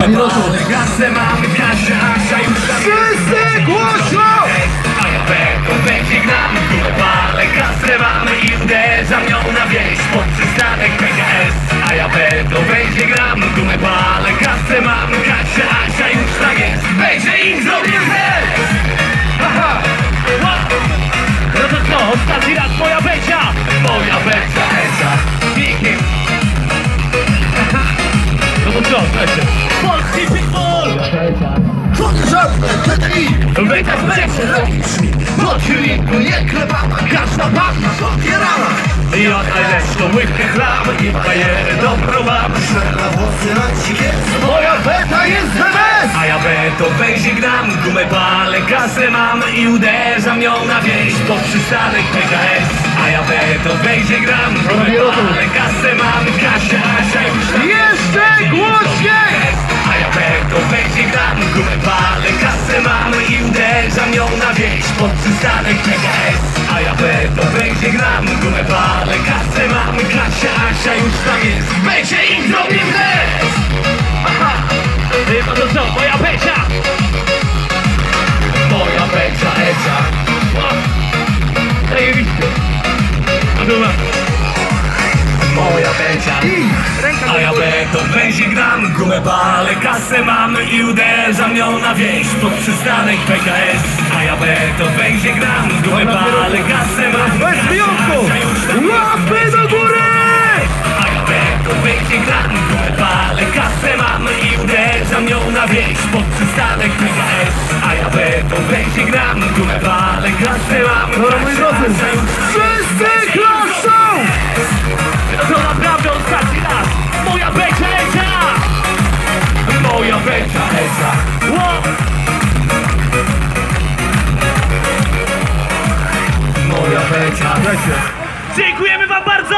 Ale kasę mamy, Kasia, Asia już Wszyscy głośno! A ja pewno będzie Gumę palę, kasę mamy i uderzam ją na wieś Pod przystanek PKS A ja pewno będzie gram Gumę palę, kasę mamy, Kasia, Asia już tak jest Będzie im zrobię! Aha! No to co, ostatni raz moja becia Moja becia, Żadne tetki! Becia w becia Po silniku nie klebana, każda otwierana! I od najlepszą łyżkę chlamy i bajerę dobrą mam Czerna włosy na cikiec, moja beta jest best! A ja będę wejdzie gram, gumę palę, kasę mam i uderzam ją na wieś pod przystanek PKS A ja będę wejdzie gram, gumę palę, kasę mam, Kasia, przystanek PKS A ja będę wejdzie gram, gumę palę, węzie gram, gumę palę, kasę mam i uderzam ją na wieś pod przystanek PKS A ja będę węzie gram, gumę palę, kasę mam Bez wyjątku! Łapy do góry! A ja będę węzie gram, gumę palę, kasę mam i uderzam ją na wieś pod przystanek PKS A ja będę węzie gram, gumę palę, kasę mam Dobra, moi drodzy, wszyscy klaszczą! Ecia Ło! Moja becia Dziękujemy wam bardzo!